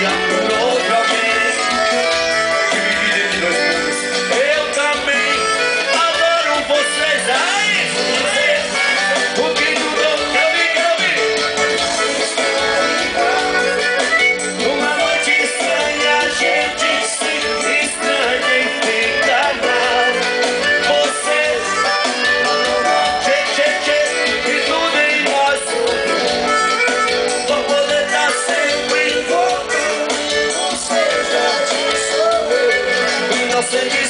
young girl. Singing.